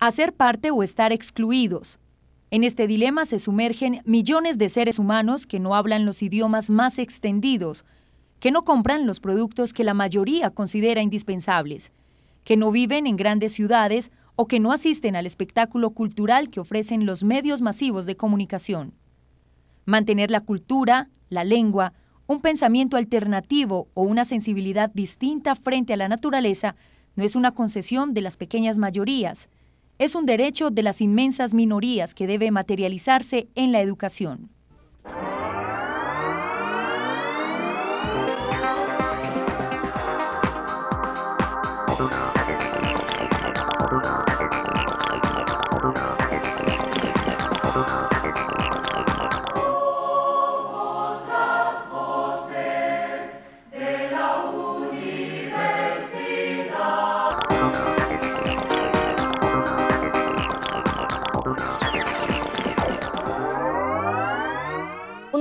hacer parte o estar excluidos. En este dilema se sumergen millones de seres humanos que no hablan los idiomas más extendidos, que no compran los productos que la mayoría considera indispensables, que no viven en grandes ciudades o que no asisten al espectáculo cultural que ofrecen los medios masivos de comunicación. Mantener la cultura, la lengua, un pensamiento alternativo o una sensibilidad distinta frente a la naturaleza no es una concesión de las pequeñas mayorías, es un derecho de las inmensas minorías que debe materializarse en la educación.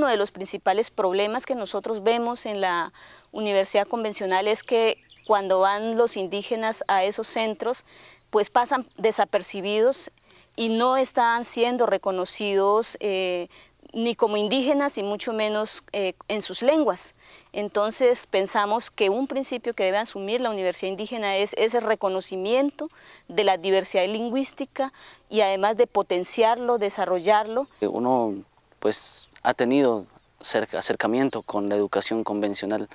De los principales problemas que nosotros vemos en la universidad convencional es que cuando van los indígenas a esos centros, pues pasan desapercibidos y no están siendo reconocidos eh, ni como indígenas y mucho menos eh, en sus lenguas. Entonces pensamos que un principio que debe asumir la universidad indígena es ese reconocimiento de la diversidad lingüística y además de potenciarlo, desarrollarlo. Uno pues ha tenido acercamiento con la educación convencional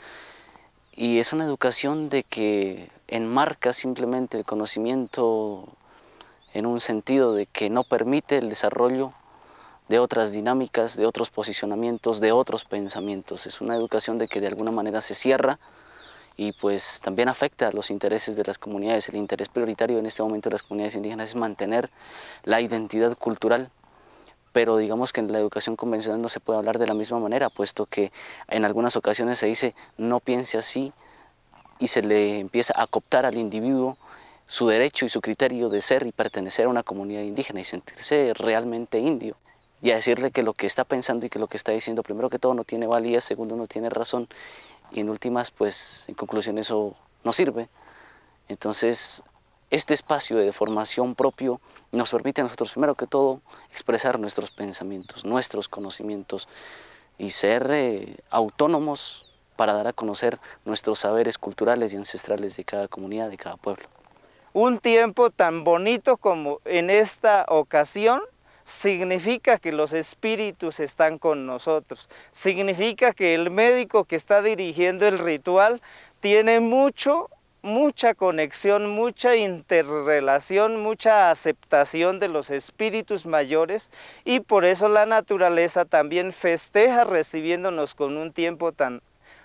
y es una educación de que enmarca simplemente el conocimiento en un sentido de que no permite el desarrollo de otras dinámicas, de otros posicionamientos, de otros pensamientos. Es una educación de que de alguna manera se cierra y pues también afecta a los intereses de las comunidades. El interés prioritario en este momento de las comunidades indígenas es mantener la identidad cultural pero digamos que en la educación convencional no se puede hablar de la misma manera, puesto que en algunas ocasiones se dice no piense así y se le empieza a cooptar al individuo su derecho y su criterio de ser y pertenecer a una comunidad indígena y sentirse realmente indio y a decirle que lo que está pensando y que lo que está diciendo primero que todo no tiene validez, segundo no tiene razón y en últimas pues en conclusión eso no sirve. Entonces este espacio de formación propio nos permite a nosotros, primero que todo, expresar nuestros pensamientos, nuestros conocimientos y ser eh, autónomos para dar a conocer nuestros saberes culturales y ancestrales de cada comunidad, de cada pueblo. Un tiempo tan bonito como en esta ocasión significa que los espíritus están con nosotros, significa que el médico que está dirigiendo el ritual tiene mucho mucha conexión, mucha interrelación, mucha aceptación de los espíritus mayores y por eso la naturaleza también festeja recibiéndonos con un tiempo tan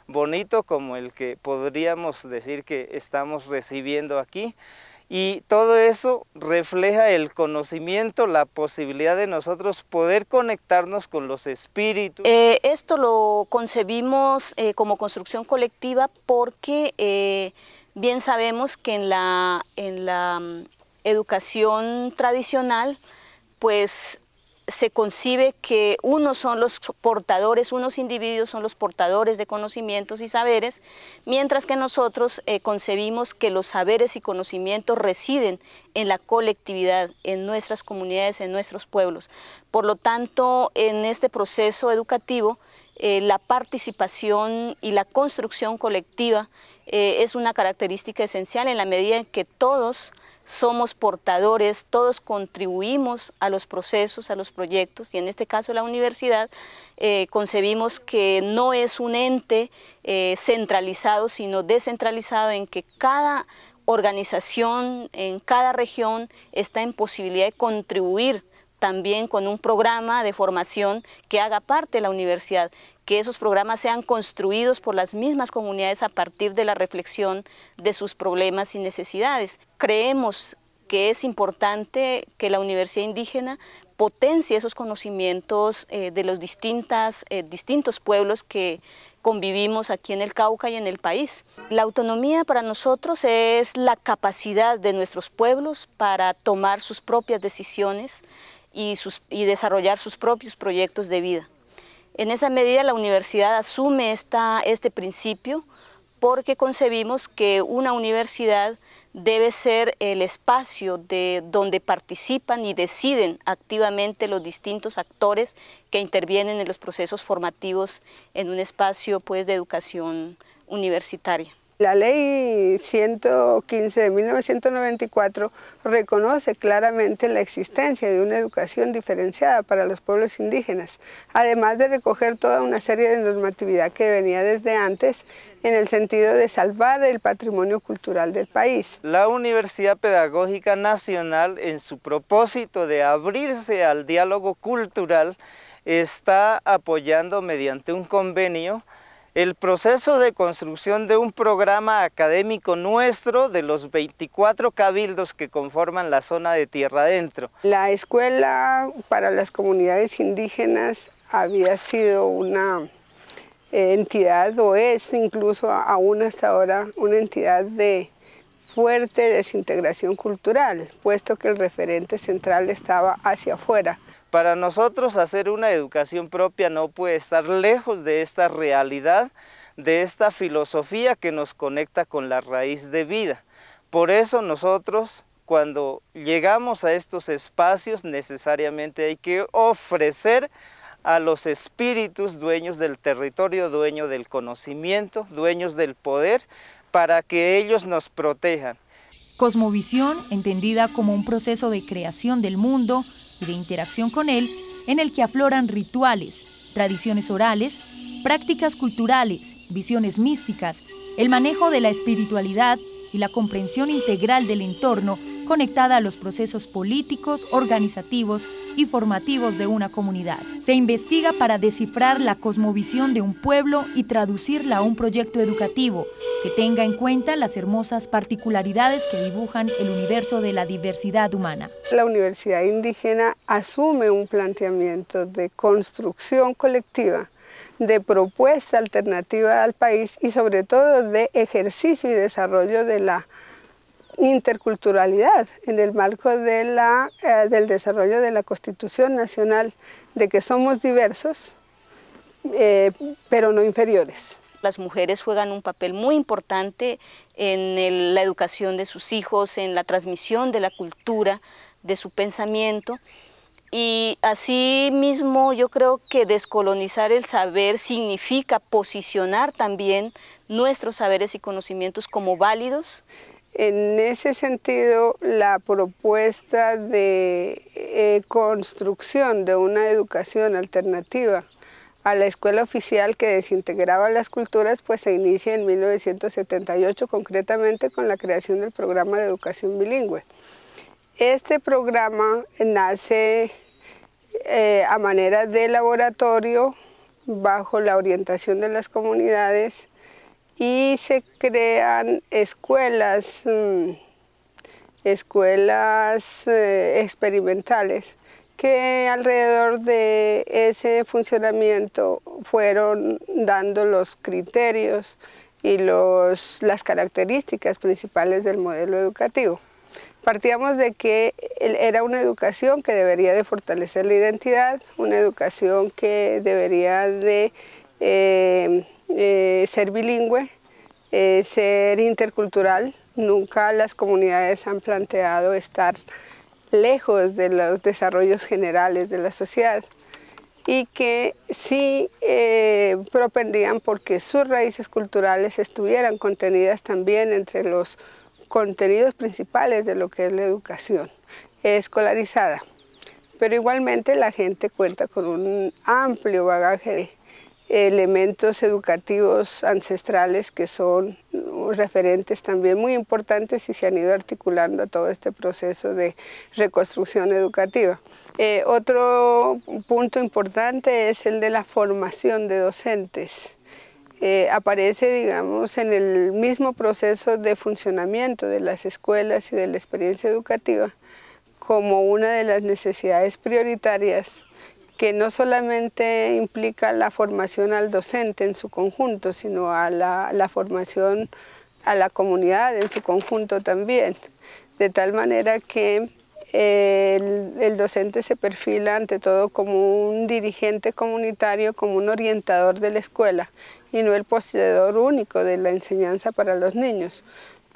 bonito como el que podríamos decir que estamos recibiendo aquí. Y todo eso refleja el conocimiento, la posibilidad de nosotros poder conectarnos con los espíritus. Eh, esto lo concebimos eh, como construcción colectiva porque eh, Bien sabemos que en la, en la mm, educación tradicional, pues se concibe que unos son los portadores, unos individuos son los portadores de conocimientos y saberes, mientras que nosotros eh, concebimos que los saberes y conocimientos residen en la colectividad, en nuestras comunidades, en nuestros pueblos. Por lo tanto, en este proceso educativo, eh, la participación y la construcción colectiva eh, es una característica esencial en la medida en que todos somos portadores, todos contribuimos a los procesos, a los proyectos, y en este caso la universidad eh, concebimos que no es un ente centralizado, sino descentralizado en que cada organización en cada región está en posibilidad de contribuir también con un programa de formación que haga parte de la universidad, que esos programas sean construidos por las mismas comunidades a partir de la reflexión de sus problemas y necesidades. Creemos que es importante que la universidad indígena potencie esos conocimientos eh, de los distintas, eh, distintos pueblos que convivimos aquí en el Cauca y en el país. La autonomía para nosotros es la capacidad de nuestros pueblos para tomar sus propias decisiones, y, desarrollar sus propios proyectos de vida. En esa medida la universidad asume esta, este principio porque concebimos que una universidad debe ser el espacio de donde participan y deciden activamente los distintos actores que intervienen en los procesos formativos en un espacio pues, de educación universitaria. La ley 115 de 1994 reconoce claramente la existencia de una educación diferenciada para los pueblos indígenas, además de recoger toda una serie de normatividad que venía desde antes en el sentido de salvar el patrimonio cultural del país. La Universidad Pedagógica Nacional, en su propósito de abrirse al diálogo cultural, está apoyando mediante un convenio el proceso de construcción de un programa académico nuestro de los 24 cabildos que conforman la zona de Tierra Adentro. La escuela para las comunidades indígenas había sido una eh, entidad, o es incluso aún hasta ahora, una entidad de fuerte desintegración cultural, puesto que el referente central estaba hacia afuera. Para nosotros hacer una educación propia no puede estar lejos de esta realidad, de esta filosofía que nos conecta con la raíz de vida. Por eso nosotros cuando llegamos a estos espacios necesariamente hay que ofrecer a los espíritus dueños del territorio, dueños del conocimiento, dueños del poder, para que ellos nos protejan. Cosmovisión, entendida como un proceso de creación del mundo, y de interacción con él, en el que afloran rituales, tradiciones orales, prácticas culturales, visiones místicas, el manejo de la espiritualidad y la comprensión integral del entorno conectada a los procesos políticos, organizativos y formativos de una comunidad. Se investiga para descifrar la cosmovisión de un pueblo y traducirla a un proyecto educativo que tenga en cuenta las hermosas particularidades que dibujan el universo de la diversidad humana. La Universidad Indígena asume un planteamiento de construcción colectiva de propuesta alternativa al país y sobre todo de ejercicio y desarrollo de la interculturalidad en el marco de la, eh, del desarrollo de la Constitución Nacional, de que somos diversos, eh, pero no inferiores. Las mujeres juegan un papel muy importante en la educación de sus hijos, en la transmisión de la cultura, de su pensamiento. Y así mismo yo creo que descolonizar el saber significa posicionar también nuestros saberes y conocimientos como válidos en ese sentido, la propuesta de eh, construcción de una educación alternativa a la escuela oficial que desintegraba las culturas, pues se inicia en 1978, concretamente con la creación del programa de educación bilingüe. Este programa nace eh, a manera de laboratorio bajo la orientación de las comunidades y se crean escuelas, mm, escuelas eh, experimentales que alrededor de ese funcionamiento fueron dando los criterios y los, las características principales del modelo educativo. Partíamos de que era una educación que debería de fortalecer la identidad, una educación que debería de eh, eh, ser bilingüe, eh, ser intercultural. Nunca las comunidades han planteado estar lejos de los desarrollos generales de la sociedad y que sí eh, propendían porque sus raíces culturales estuvieran contenidas también entre los contenidos principales de lo que es la educación escolarizada. Pero igualmente la gente cuenta con un amplio bagaje de elementos educativos ancestrales que son referentes también muy importantes y se han ido articulando a todo este proceso de reconstrucción educativa. Eh, otro punto importante es el de la formación de docentes. Eh, aparece, digamos, en el mismo proceso de funcionamiento de las escuelas y de la experiencia educativa como una de las necesidades prioritarias que no solamente implica la formación al docente en su conjunto, sino a la, formación a la comunidad en su conjunto también, de tal manera que el, el, docente se perfila ante todo como un dirigente comunitario, como un orientador de la escuela y no el poseedor único de la enseñanza para los niños.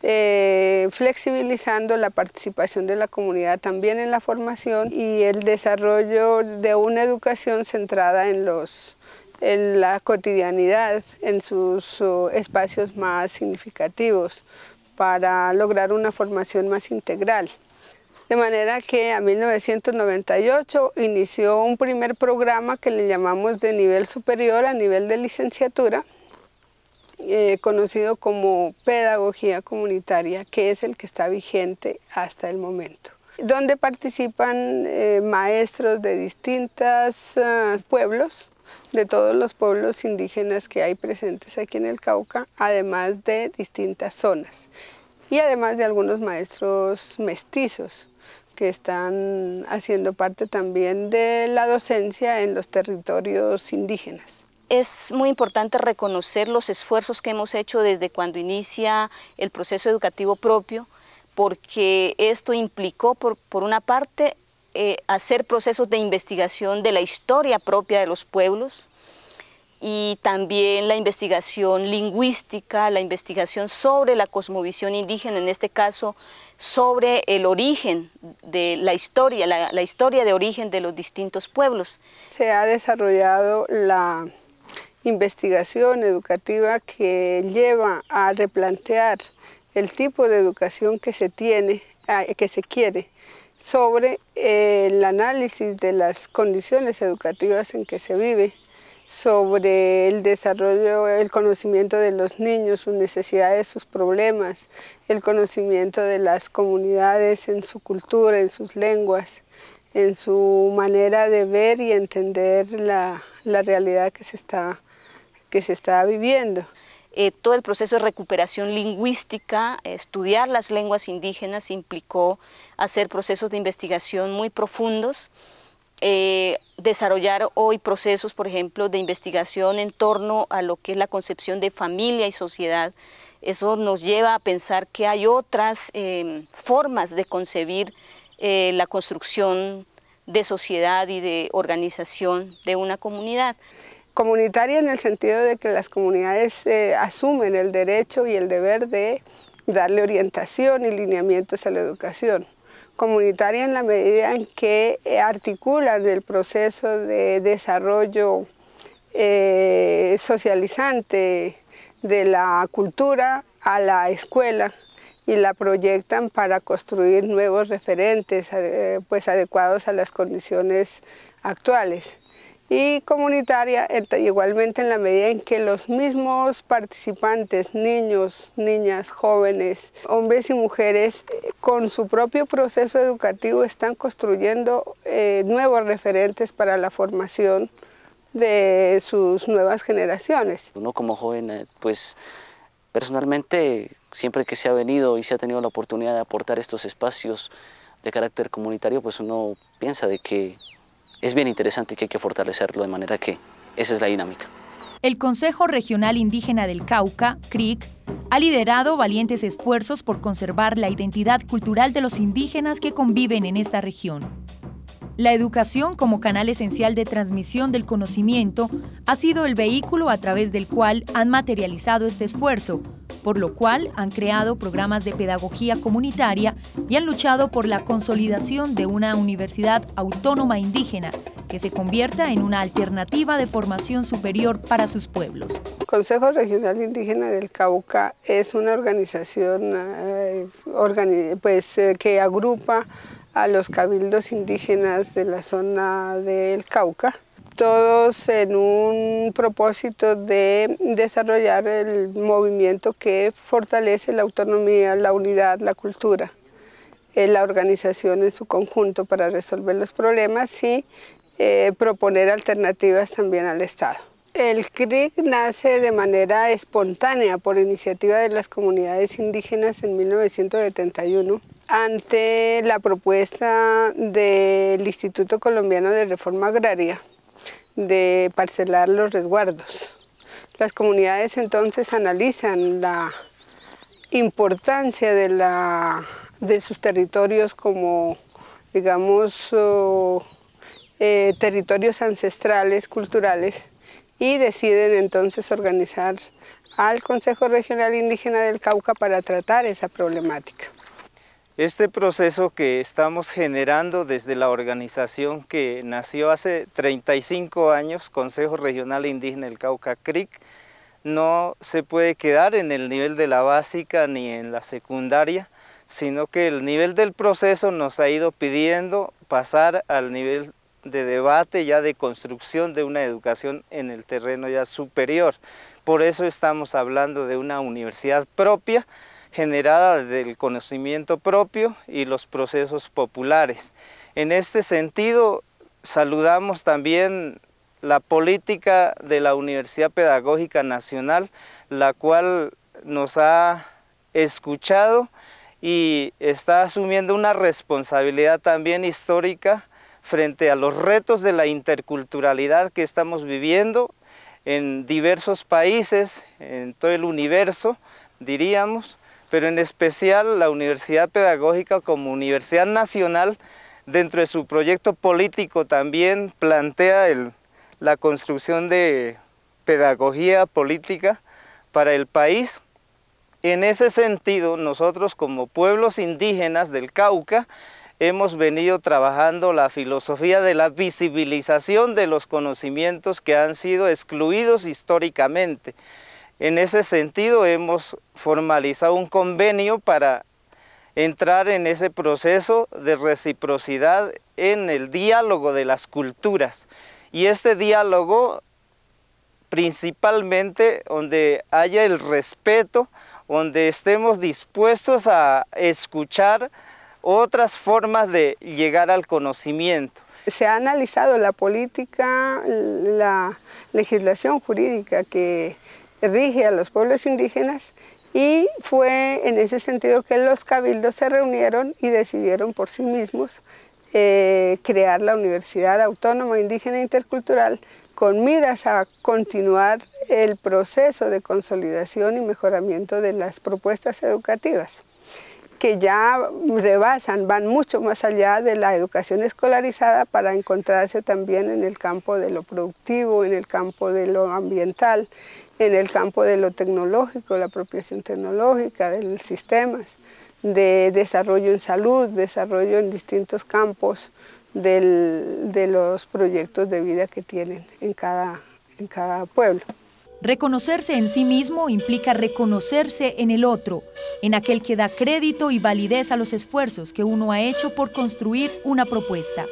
eh, flexibilizando la participación de la comunidad también en la formación y el desarrollo de una educación centrada en, los, en la cotidianidad, en sus espacios más significativos para lograr una formación más integral. De manera que a 1998 inició un primer programa que le llamamos de nivel superior a nivel de licenciatura, eh, conocido como pedagogía comunitaria, que es el que está vigente hasta el momento donde participan eh, maestros de distintos ah, pueblos, de todos los pueblos indígenas que hay presentes aquí en el Cauca, además de distintas zonas, y además de algunos maestros mestizos que están haciendo parte también de la docencia en los territorios indígenas. Es muy importante reconocer los esfuerzos que hemos hecho desde cuando inicia el proceso educativo propio, porque esto implicó, por, una parte, eh, hacer procesos de investigación de la historia propia de los pueblos y también la investigación lingüística, la investigación sobre la cosmovisión indígena, en este caso sobre el origen de la historia, la historia de origen de los distintos pueblos. Se ha desarrollado la investigación educativa que lleva a replantear el tipo de educación que se tiene, ah, que se quiere, sobre el análisis de las condiciones educativas en que se vive, sobre el desarrollo, el conocimiento de los niños, sus necesidades, sus problemas, el conocimiento de las comunidades en su cultura, en sus lenguas, en su manera de ver y entender la, la realidad que se está que se está viviendo. Eh, todo el proceso de recuperación lingüística, estudiar las lenguas indígenas implicó hacer procesos de investigación muy profundos, eh, desarrollar hoy procesos, por ejemplo, de investigación en torno a lo que es la concepción de familia y sociedad. Eso nos lleva a pensar que hay otras eh, formas de concebir la construcción de sociedad y de organización de una comunidad. Comunitaria en el sentido de que las comunidades eh, asumen el derecho y el deber de darle orientación y lineamientos a la educación. Comunitaria en la medida en que eh, articulan el proceso de desarrollo eh, socializante de la cultura a la escuela y la proyectan para construir nuevos referentes pues adecuados a las condiciones actuales y comunitaria igualmente en la medida en que los mismos participantes, niños, niñas, jóvenes, hombres y mujeres, eh, con su propio proceso educativo están construyendo eh, nuevos referentes para la formación de sus nuevas generaciones. Uno como joven, eh, pues personalmente siempre que se ha venido y se ha tenido la oportunidad de aportar estos espacios de carácter comunitario, pues uno piensa de que es bien interesante que hay que fortalecerlo de manera que esa es la dinámica. El Consejo Regional Indígena del Cauca, CRIC, ha liderado valientes esfuerzos por conservar la identidad cultural de los indígenas que conviven en esta región. La educación como canal esencial de transmisión del conocimiento ha sido el vehículo a través del cual han materializado este esfuerzo, por lo cual han creado programas de pedagogía comunitaria y han luchado por la consolidación de una universidad autónoma indígena que se convierta en una alternativa de formación superior para sus pueblos. Consejo Regional Indígena del Cauca es una organización eh, pues, eh, que agrupa a los cabildos indígenas de la zona del Cauca todos en un propósito de desarrollar el movimiento que fortalece la autonomía, la unidad, la cultura, eh, la organización en su conjunto para resolver los problemas y eh, proponer alternativas también al Estado. El CRIC nace de manera espontánea por iniciativa de las comunidades indígenas en 1971 ante la propuesta del Instituto Colombiano de Reforma Agraria de parcelar los resguardos. Las comunidades entonces analizan la importancia de, la, de sus territorios como, digamos, eh, territorios ancestrales, culturales, y deciden entonces organizar al Consejo Regional Indígena del Cauca para tratar esa problemática. Este proceso que estamos generando desde la organización que nació hace 35 años, Consejo Regional Indígena del Cauca CRIC, no se puede quedar en el nivel de la básica ni en la secundaria, sino que el nivel del proceso nos ha ido pidiendo pasar al nivel de debate ya de construcción de una educación en el terreno ya superior. Por eso estamos hablando de una universidad propia, generada del conocimiento propio y los procesos populares. En este sentido, saludamos también la política de la Universidad Pedagógica Nacional, la cual nos ha escuchado y está asumiendo una responsabilidad también histórica frente a los retos de la interculturalidad que estamos viviendo en diversos países, en todo el universo, diríamos, pero en especial la Universidad Pedagógica como Universidad Nacional, dentro de su proyecto político también plantea la construcción de pedagogía política para el país. En ese sentido, nosotros como pueblos indígenas del Cauca hemos venido trabajando la filosofía de la visibilización de los conocimientos que han sido excluidos históricamente. En ese sentido hemos formalizado un convenio para entrar en ese proceso de reciprocidad en el diálogo de las culturas. Y este diálogo, principalmente donde haya el respeto, donde estemos dispuestos a escuchar otras formas de llegar al conocimiento. Se ha analizado la política, la legislación jurídica que rige a los pueblos indígenas y fue en ese sentido que los cabildos se reunieron y decidieron por sí mismos eh, crear la Universidad Autónoma Indígena Intercultural con miras a continuar el proceso de consolidación y mejoramiento de las propuestas educativas, que ya rebasan, van mucho más allá de la educación escolarizada para encontrarse también en el campo de lo productivo, en el campo de lo ambiental, en el campo de lo tecnológico, la apropiación tecnológica de los sistemas de desarrollo en salud, desarrollo en distintos campos de los proyectos de vida que tienen en cada, en cada pueblo. Reconocerse en sí mismo implica reconocerse en el otro, en aquel que da crédito y validez a los esfuerzos que uno ha hecho por construir una propuesta.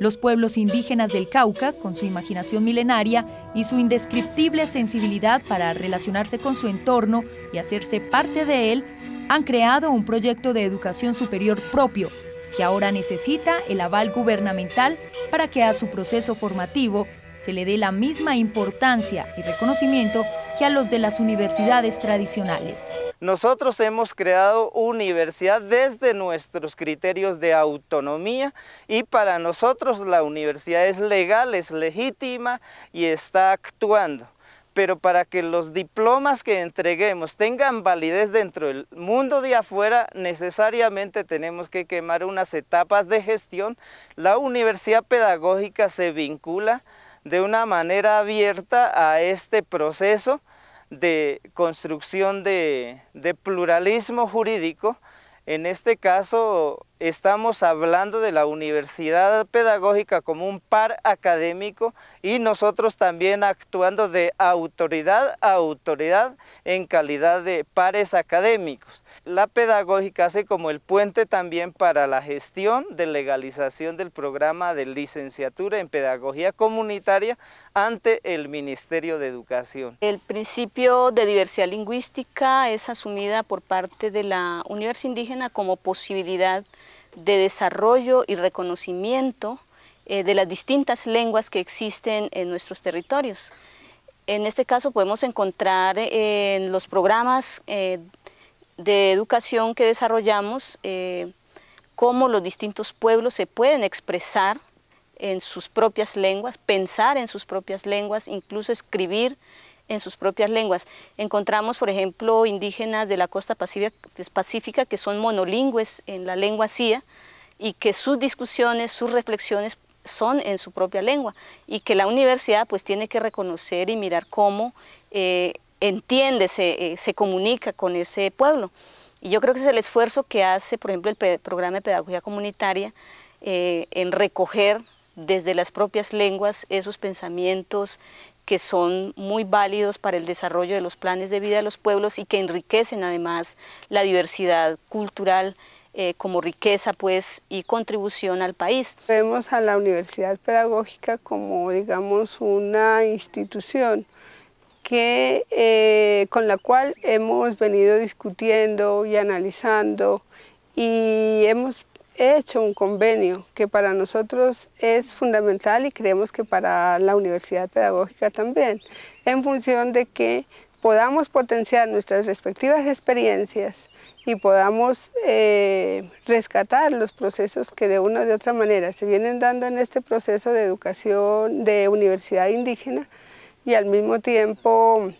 Los pueblos indígenas del Cauca, con su imaginación milenaria y su indescriptible sensibilidad para relacionarse con su entorno y hacerse parte de él, han creado un proyecto de educación superior propio que ahora necesita el aval gubernamental para que a su proceso formativo se le dé la misma importancia y reconocimiento que a los de las universidades tradicionales. Nosotros hemos creado universidad desde nuestros criterios de autonomía y para nosotros la universidad es legal, es legítima y está actuando pero para que los diplomas que entreguemos tengan validez dentro del mundo de afuera, necesariamente tenemos que quemar unas etapas de gestión. La universidad pedagógica se vincula de una manera abierta a este proceso de construcción de, de pluralismo jurídico. En este caso, estamos hablando de la universidad pedagógica como un par académico y nosotros también actuando de autoridad a autoridad en calidad de pares académicos. La pedagógica hace como el puente también para la gestión de legalización del programa de licenciatura en pedagogía comunitaria ante el Ministerio de Educación. El principio de diversidad lingüística es asumida por parte de la Universidad Indígena como posibilidad de desarrollo y reconocimiento eh, de las distintas lenguas que existen en nuestros territorios. En este caso podemos encontrar eh, en los programas eh, de educación que desarrollamos cómo los distintos pueblos se pueden expresar en sus propias lenguas, pensar en sus propias lenguas, incluso escribir en sus propias lenguas. Encontramos, por ejemplo, indígenas de la costa pacífica que son monolingües en la lengua cia y que sus discusiones, sus reflexiones son en su propia lengua y que la universidad pues tiene que reconocer y mirar cómo eh, entiende, se, se comunica con ese pueblo. Y yo creo que es el esfuerzo que hace, por ejemplo, el programa de pedagogía comunitaria en recoger desde las propias lenguas esos pensamientos que son muy válidos para el desarrollo de los planes de vida de los pueblos y que enriquecen además la diversidad cultural eh, como riqueza pues y contribución al país. Vemos a la Universidad Pedagógica como digamos una institución que, eh, con la cual hemos venido discutiendo y analizando y hemos he hecho un convenio que para nosotros es fundamental y creemos que para la Universidad Pedagógica también, en función de que podamos potenciar nuestras respectivas experiencias y podamos eh, rescatar los procesos que de una u otra manera se vienen dando en este proceso de educación de universidad indígena y al mismo tiempo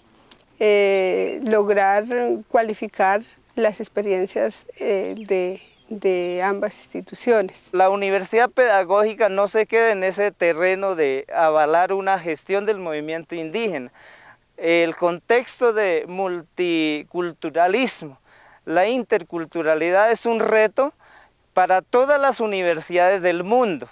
eh, lograr cualificar las experiencias eh, de de ambas instituciones. La universidad pedagógica no se queda en ese terreno de avalar una gestión del movimiento indígena. El contexto de multiculturalismo, la interculturalidad es un reto para todas las universidades del mundo.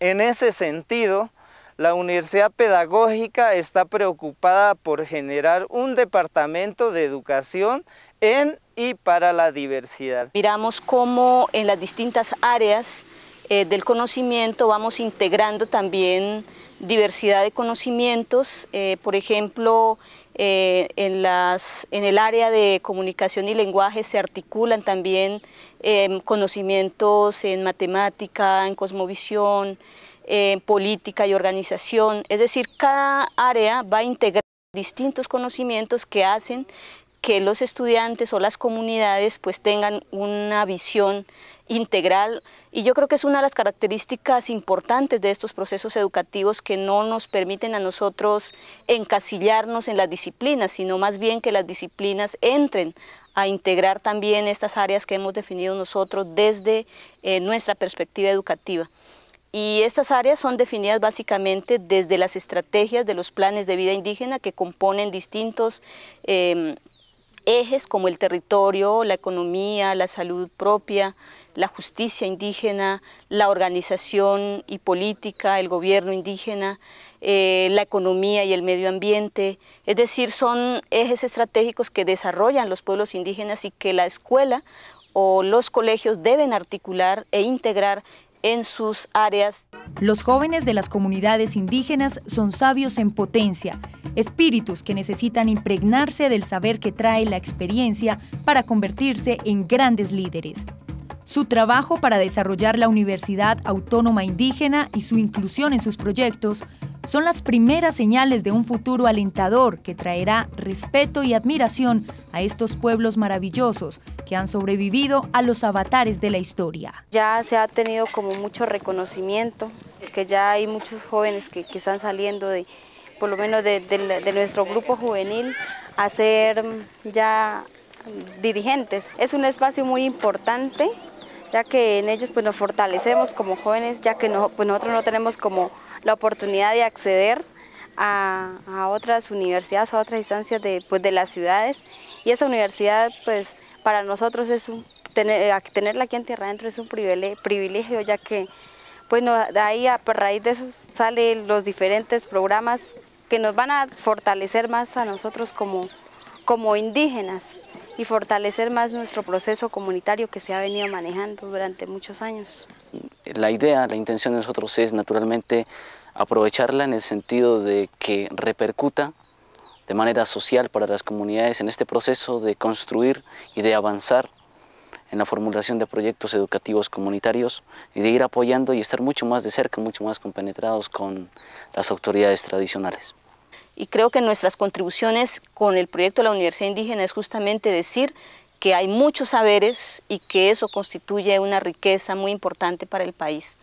En ese sentido, la Universidad Pedagógica está preocupada por generar un departamento de educación en y para la diversidad. Miramos cómo en las distintas áreas eh, del conocimiento vamos integrando también diversidad de conocimientos, eh, por ejemplo, eh, en, en el área de comunicación y lenguaje se articulan también conocimientos en matemática, en cosmovisión, en política y organización, es decir, cada área va a integrar distintos conocimientos que hacen que los estudiantes o las comunidades pues tengan una visión integral y yo creo que es una de las características importantes de estos procesos educativos que no nos permiten a nosotros encasillarnos en las disciplinas, sino más bien que las disciplinas entren a integrar también estas áreas que hemos definido nosotros desde eh, nuestra perspectiva educativa. Y estas áreas son definidas básicamente desde las estrategias de los planes de vida indígena que componen distintos eh, ejes como el territorio, la economía, la salud propia, la justicia indígena, la organización y política, el gobierno indígena, eh, la economía y el medio ambiente. Es decir, son ejes estratégicos que desarrollan los pueblos indígenas y que la escuela o los colegios deben articular e integrar en sus áreas. Los jóvenes de las comunidades indígenas son sabios en potencia, espíritus que necesitan impregnarse del saber que trae la experiencia para convertirse en grandes líderes. Su trabajo para desarrollar la Universidad Autónoma Indígena y su inclusión en sus proyectos son las primeras señales de un futuro alentador que traerá respeto y admiración a estos pueblos maravillosos que han sobrevivido a los avatares de la historia. Ya se ha tenido como mucho reconocimiento, que ya hay muchos jóvenes que, están saliendo de, por lo menos de, de nuestro grupo juvenil, a ser ya dirigentes. Es un espacio muy importante ya que en ellos pues, nos fortalecemos como jóvenes, ya que no, pues, nosotros no tenemos como la oportunidad de acceder a, otras universidades, a otras instancias de, pues, de las ciudades. Y esa universidad, pues para nosotros es un, tener, tenerla aquí en Tierra Adentro es un privilegio, ya que pues de ahí a raíz de eso salen los diferentes programas que nos van a fortalecer más a nosotros como, como indígenas y fortalecer más nuestro proceso comunitario que se ha venido manejando durante muchos años. La idea, la intención de nosotros es naturalmente aprovecharla en el sentido de que repercuta de manera social para las comunidades en este proceso de construir y de avanzar en la formulación de proyectos educativos comunitarios y de ir apoyando y estar mucho más de cerca, mucho más compenetrados con las autoridades tradicionales. Y creo que nuestras contribuciones con el proyecto de la Universidad Indígena es justamente decir que hay muchos saberes y que eso constituye una riqueza muy importante para el país.